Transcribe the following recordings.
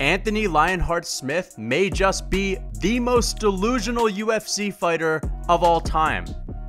Anthony Lionheart Smith may just be the most delusional UFC fighter of all time.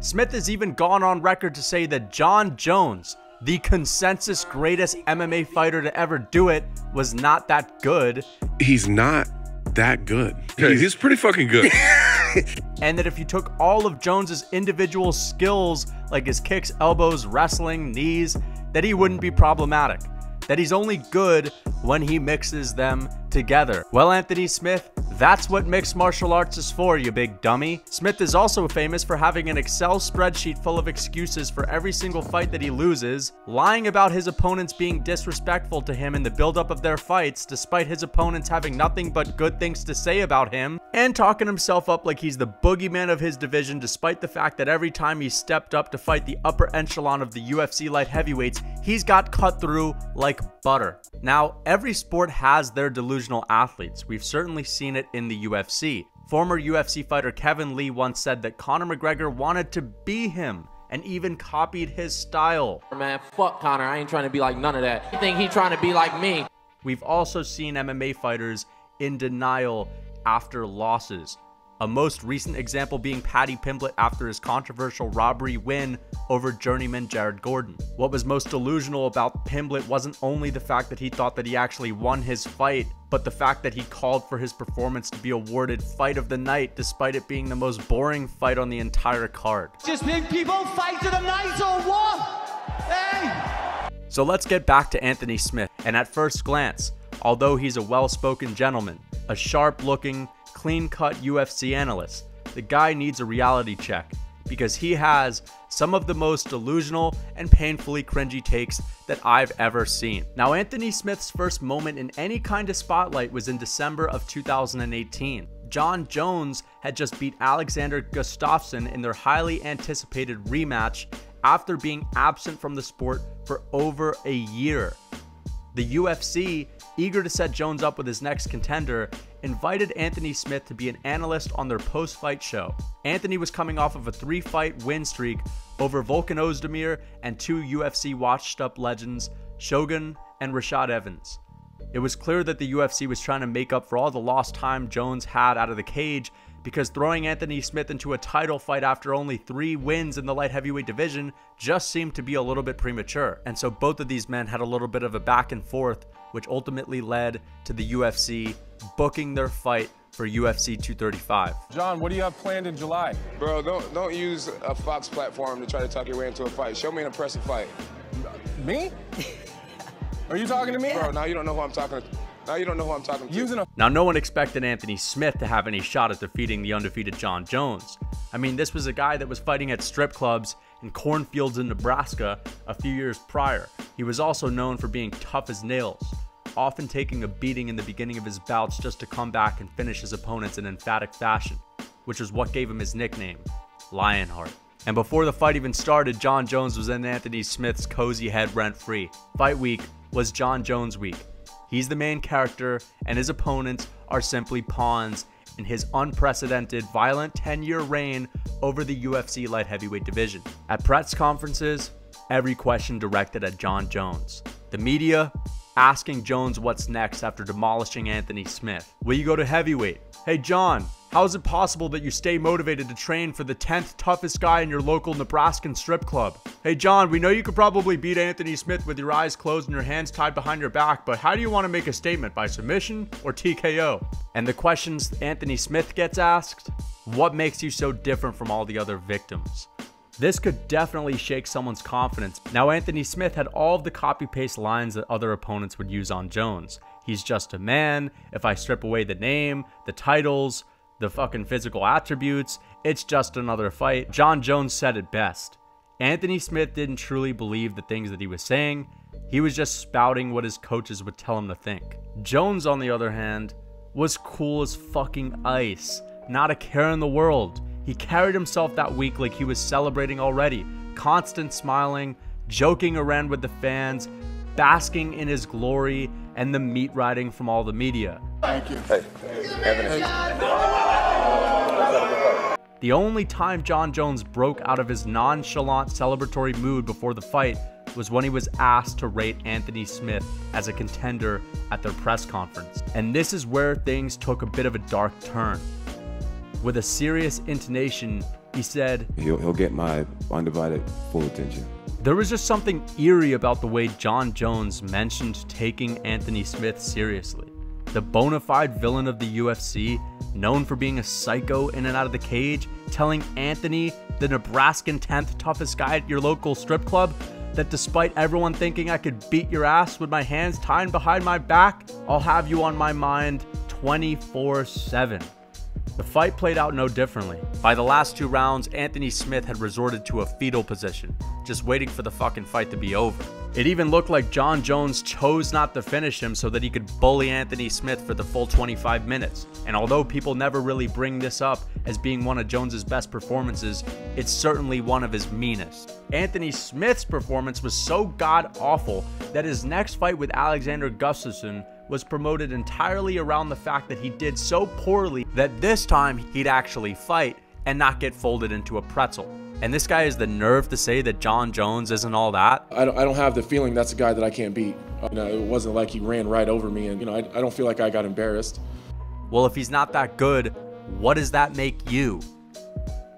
Smith has even gone on record to say that Jon Jones, the consensus greatest MMA fighter to ever do it, was not that good. He's not that good. He's, he's pretty fucking good. and that if you took all of Jones's individual skills, like his kicks, elbows, wrestling, knees, that he wouldn't be problematic. That he's only good when he mixes them together. Well, Anthony Smith, that's what mixed martial arts is for, you big dummy. Smith is also famous for having an Excel spreadsheet full of excuses for every single fight that he loses, lying about his opponents being disrespectful to him in the buildup of their fights, despite his opponents having nothing but good things to say about him, and talking himself up like he's the boogeyman of his division, despite the fact that every time he stepped up to fight the upper echelon of the UFC light heavyweights, he's got cut through like butter. Now, every sport has their delusional athletes. We've certainly seen it in the UFC. Former UFC fighter Kevin Lee once said that Conor McGregor wanted to be him and even copied his style. Man, fuck Conor. I ain't trying to be like none of that. You think he trying to be like me? We've also seen MMA fighters in denial after losses. A most recent example being Paddy Pimblett after his controversial robbery win over journeyman Jared Gordon. What was most delusional about Pimblett wasn't only the fact that he thought that he actually won his fight, but the fact that he called for his performance to be awarded Fight of the Night despite it being the most boring fight on the entire card. Just think people fight of the night or what? Hey! So let's get back to Anthony Smith, and at first glance, although he's a well-spoken gentleman, a sharp-looking, clean cut UFC analyst. The guy needs a reality check because he has some of the most delusional and painfully cringy takes that I've ever seen. Now, Anthony Smith's first moment in any kind of spotlight was in December of 2018. Jon Jones had just beat Alexander Gustafsson in their highly anticipated rematch after being absent from the sport for over a year. The UFC, eager to set Jones up with his next contender, invited Anthony Smith to be an analyst on their post fight show. Anthony was coming off of a three fight win streak over Volkan Oezdemir and two UFC watched up legends, Shogun and Rashad Evans. It was clear that the UFC was trying to make up for all the lost time Jones had out of the cage because throwing Anthony Smith into a title fight after only three wins in the light heavyweight division just seemed to be a little bit premature. And so both of these men had a little bit of a back and forth, which ultimately led to the UFC booking their fight for UFC 235. Jon, what do you have planned in July? Bro, don't don't use a Fox platform to try to talk your way into a fight. Show me an impressive fight. Me? Are you talking to me? Bro, now you don't know who I'm talking to. Now you don't know who I'm talking to. Using a now, no one expected Anthony Smith to have any shot at defeating the undefeated Jon Jones. I mean, this was a guy that was fighting at strip clubs and cornfields in Nebraska a few years prior. He was also known for being tough as nails, often taking a beating in the beginning of his bouts just to come back and finish his opponents in emphatic fashion, which is what gave him his nickname, Lionheart. And before the fight even started, Jon Jones was in Anthony Smith's cozy head rent free. Fight week was Jon Jones week. He's the main character, and his opponents are simply pawns in his unprecedented, violent 10 year reign over the UFC light heavyweight division. At press conferences, every question directed at Jon Jones. The media asking Jones what's next after demolishing Anthony Smith. Will you go to heavyweight? Hey, Jon, how is it possible that you stay motivated to train for the 10th toughest guy in your local Nebraskan strip club? Hey, Jon, we know you could probably beat Anthony Smith with your eyes closed and your hands tied behind your back, but how do you want to make a statement by submission or TKO? And the questions Anthony Smith gets asked what makes you so different from all the other victims? This could definitely shake someone's confidence. Now, Anthony Smith had all of the copy paste lines that other opponents would use on Jones. He's just a man. If I strip away the name, the titles, the fucking physical attributes. It's just another fight. Jon Jones said it best. Anthony Smith didn't truly believe the things that he was saying. He was just spouting what his coaches would tell him to think. Jones, on the other hand, was cool as fucking ice. Not a care in the world. He carried himself that week like he was celebrating already. Constant smiling, joking around with the fans, basking in his glory, and the meat riding from all the media. Thank you. Hey, Evan. The only time Jon Jones broke out of his nonchalant celebratory mood before the fight was when he was asked to rate Anthony Smith as a contender at their press conference. And this is where things took a bit of a dark turn. With a serious intonation, he said, He'll, he'll get my undivided full attention. There was just something eerie about the way Jon Jones mentioned taking Anthony Smith seriously. The bona fide villain of the UFC, known for being a psycho in and out of the cage, telling Anthony, the Nebraskan 10th toughest guy at your local strip club, that despite everyone thinking I could beat your ass with my hands tied behind my back, I'll have you on my mind 24 7. The fight played out no differently. By the last two rounds, Anthony Smith had resorted to a fetal position, just waiting for the fucking fight to be over. It even looked like Jon Jones chose not to finish him so that he could bully Anthony Smith for the full 25 minutes. And although people never really bring this up as being one of Jones's best performances, it's certainly one of his meanest. Anthony Smith's performance was so god awful that his next fight with Alexander Gustafsson was promoted entirely around the fact that he did so poorly that this time he'd actually fight and not get folded into a pretzel. And this guy has the nerve to say that Jon Jones isn't all that. I don't, I don't have the feeling that's a guy that I can't beat. You know, it wasn't like he ran right over me, and you know, I, I don't feel like I got embarrassed. Well, if he's not that good, what does that make you?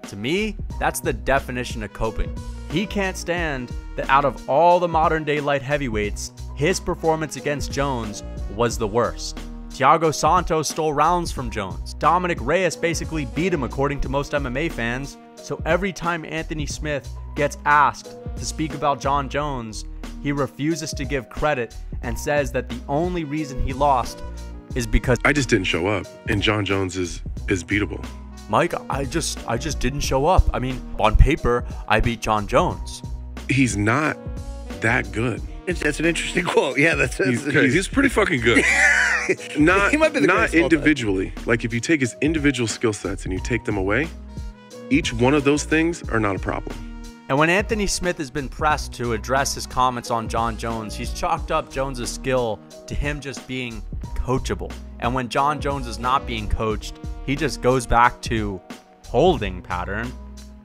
To me, that's the definition of coping. He can't stand that out of all the modern day light heavyweights, his performance against Jones was the worst. Thiago Santos stole rounds from Jones. Dominick Reyes basically beat him according to most MMA fans. So every time Anthony Smith gets asked to speak about Jon Jones, he refuses to give credit and says that the only reason he lost is because I just didn't show up, and Jon Jones is is beatable. Mike, I just I just didn't show up. I mean, on paper, I beat Jon Jones. He's not that good. It's, that's an interesting quote. Yeah, that's, that's He's, he's pretty fucking good. not He might be the not greatest of individually. Like if you take his individual skill sets and you take them away, each one of those things are not a problem. And when Anthony Smith has been pressed to address his comments on Jon Jones, he's chalked up Jones's skill to him just being coachable. And when Jon Jones is not being coached, he just goes back to holding pattern,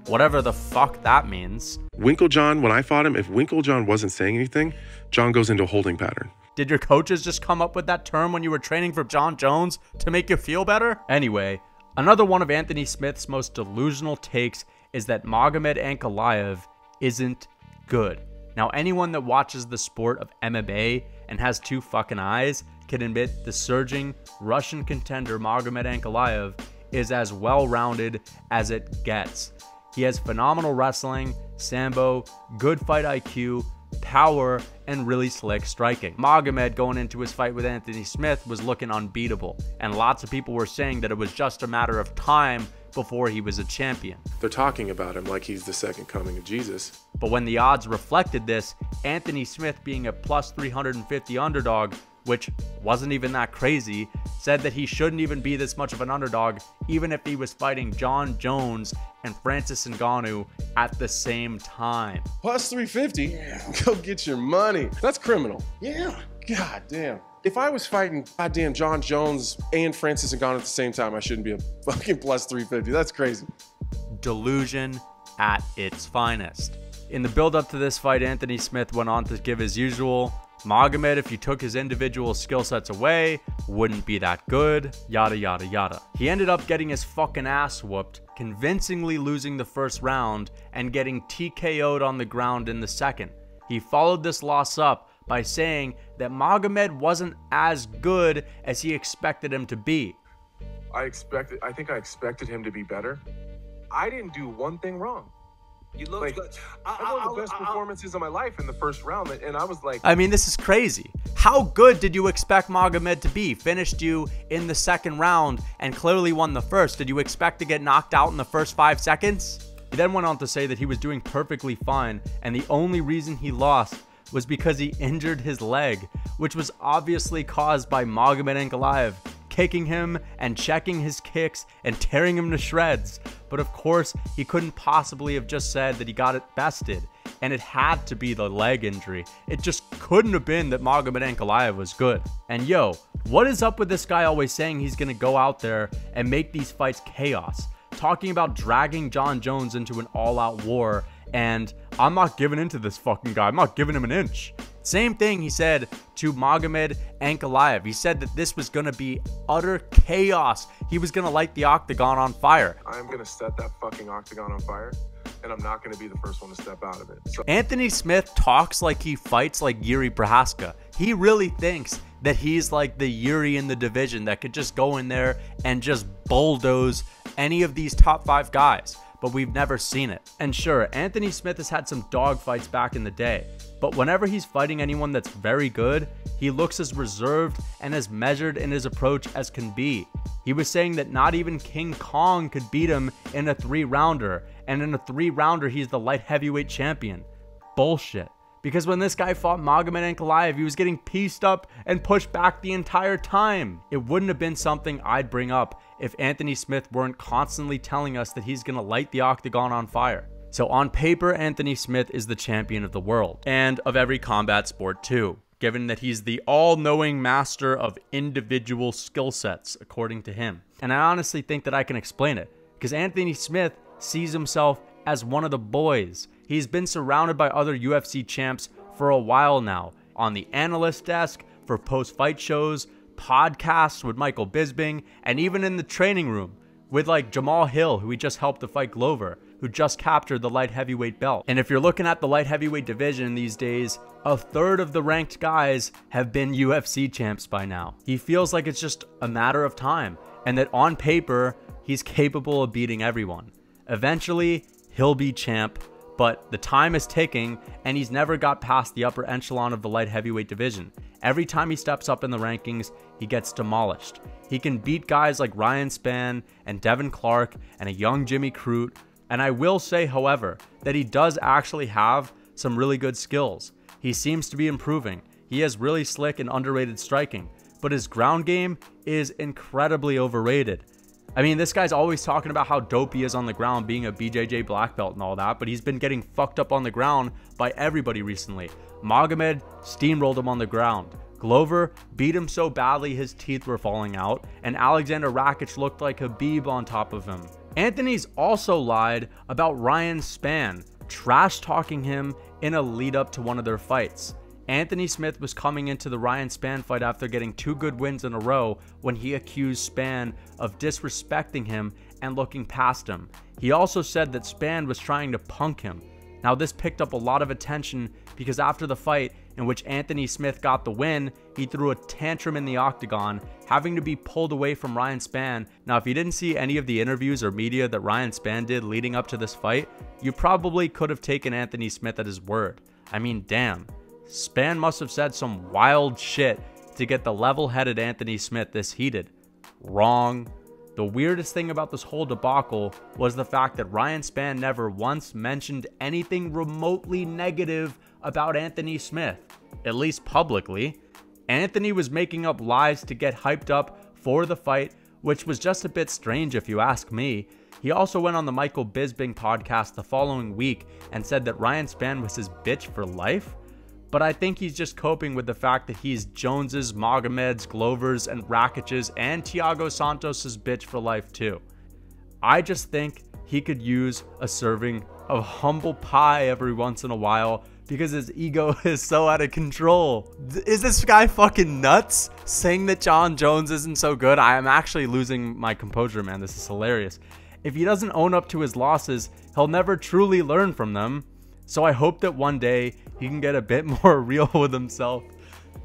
whatever the fuck that means. Winkeljohn, when I fought him, if Winkeljohn wasn't saying anything, Jon goes into a holding pattern. Did your coaches just come up with that term when you were training for Jon Jones to make you feel better? Anyway, another one of Anthony Smith's most delusional takes is that Magomed Ankalaev isn't good. Now, anyone that watches the sport of MMA and has two fucking eyes can admit the surging Russian contender Magomed Ankalaev is as well rounded as it gets. He has phenomenal wrestling, sambo, good fight IQ, power, and really slick striking. Magomed going into his fight with Anthony Smith was looking unbeatable, and lots of people were saying that it was just a matter of time before he was a champion. They're talking about him like he's the second coming of Jesus. But when the odds reflected this, Anthony Smith being a plus 350 underdog, which wasn't even that crazy, said that he shouldn't even be this much of an underdog, even if he was fighting Jon Jones and Francis Ngannou at the same time. Plus 350? Go get your money. That's criminal. Yeah. God damn. If I was fighting goddamn Jon Jones and Francis Ngannou at the same time, I shouldn't be a fucking plus 350. That's crazy. delusion at its finest. In the build up to this fight, Anthony Smith went on to give his usual Magomed, if you took his individual skill sets away, wouldn't be that good, yada yada yada. He ended up getting his fucking ass whooped, convincingly losing the first round and getting TKO'd on the ground in the second. He followed this loss up by saying that Magomed wasn't as good as he expected him to be. I expected. I think I expected him to be better. I didn't do one thing wrong. You look Like, good. I one of the best performances of my life in the first round, and I was like, I mean, this is crazy. How good did you expect Magomed to be? Finished you in the second round and clearly won the first. Did you expect to get knocked out in the first five seconds? He then went on to say that he was doing perfectly fine, and the only reason he lost was because he injured his leg, which was obviously caused by Magomed Ankalaev kicking him and checking his kicks and tearing him to shreds. But of course, he couldn't possibly have just said that he got it bested, and it had to be the leg injury. It just couldn't have been that Magomed Ankalaev was good. And yo, what is up with this guy always saying he's gonna go out there and make these fights chaos? Talking about dragging Jon Jones into an all out war and I'm not giving into this fucking guy. I'm not giving him an inch. Same thing he said to Magomed Ankalaev. He said that this was going to be utter chaos. He was going to light the octagon on fire. I'm going to set that fucking octagon on fire, and I'm not going to be the first one to step out of it. So Anthony Smith talks like he fights like Yuri Prochazka. He really thinks that he's like the Yuri in the division that could just go in there and just bulldoze any of these top five guys but we've never seen it. And sure, Anthony Smith has had some dogfights back in the day, but whenever he's fighting anyone that's very good, he looks as reserved and as measured in his approach as can be. He was saying that not even King Kong could beat him in a three rounder, and in a three rounder, he's the light heavyweight champion. Bullshit. Because when this guy fought Magomed Ankalaev, he was getting pieced up and pushed back the entire time. It wouldn't have been something I'd bring up if Anthony Smith weren't constantly telling us that he's to light the octagon on fire. So on paper, Anthony Smith is the champion of the world and of every combat sport too, given that he's the all-knowing master of individual skill sets, according to him. And I honestly think that I can explain it, because Anthony Smith sees himself as one of the boys. He's been surrounded by other UFC champs for a while now, on the analyst desk, for post-fight shows, podcasts with Michael Bisping, and even in the training room with like Jamahal Hill, who he just helped to fight Glover, who just captured the light heavyweight belt. And if you're looking at the light heavyweight division these days, a third of the ranked guys have been UFC champs by now. He feels like it's just a matter of time, and that on paper, he's capable of beating everyone. Eventually, he'll be champ, but the time is ticking and he's never got past the upper echelon of the light heavyweight division. Every time he steps up in the rankings, he gets demolished. He can beat guys like Ryan Spann and Devin Clark and a young Jimmy Crute. And I will say, however, that he does actually have some really good skills. He seems to be improving. He has really slick and underrated striking, but his ground game is incredibly overrated. I mean, this guy's always talking about how dope he is on the ground, being a BJJ black belt and all that, but he's been getting fucked up on the ground by everybody recently. Magomed steamrolled him on the ground. Glover beat him so badly his teeth were falling out, and Alexander Rakic looked like Khabib on top of him. Anthony's also lied about Ryan Spann, trash talking him in a lead up to one of their fights. Anthony Smith was coming into the Ryan Spann fight after getting two good wins in a row when he accused Spann of disrespecting him and looking past him. He also said that Spann was trying to punk him. Now, this picked up a lot of attention because after the fight, in which Anthony Smith got the win, he threw a tantrum in the octagon, having to be pulled away from Ryan Spann. Now, if you didn't see any of the interviews or media that Ryan Spann did leading up to this fight, you probably could have taken Anthony Smith at his word. I mean, damn. Spann must have said some wild shit to get the level headed Anthony Smith this heated. Wrong. The weirdest thing about this whole debacle was the fact that Ryan Spann never once mentioned anything remotely negative about Anthony Smith, at least publicly. Anthony was making up lies to get hyped up for the fight, which was just a bit strange if you ask me. He also went on the Michael Bisping podcast the following week and said that Ryan Spann was his bitch for life but I think he's just coping with the fact that he's Jones's, Magomed's, Glover's, and Rakic's, and Thiago Santos's bitch for life too. I just think he could use a serving of humble pie every once in a while because his ego is so out of control. Is this guy fucking nuts? Saying that Jon Jones isn't so good? I am actually losing my composure, man. This is hilarious. If he doesn't own up to his losses, he'll never truly learn from them. So I hope that one day he can get a bit more real with himself.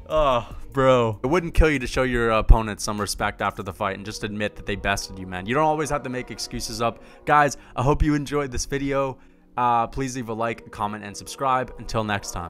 Oh, bro. It wouldn't kill you to show your opponent some respect after the fight and just admit that they bested you, man. You don't always have to make excuses up. Guys, I hope you enjoyed this video. Uh, please leave a like, comment, and subscribe. Until next time.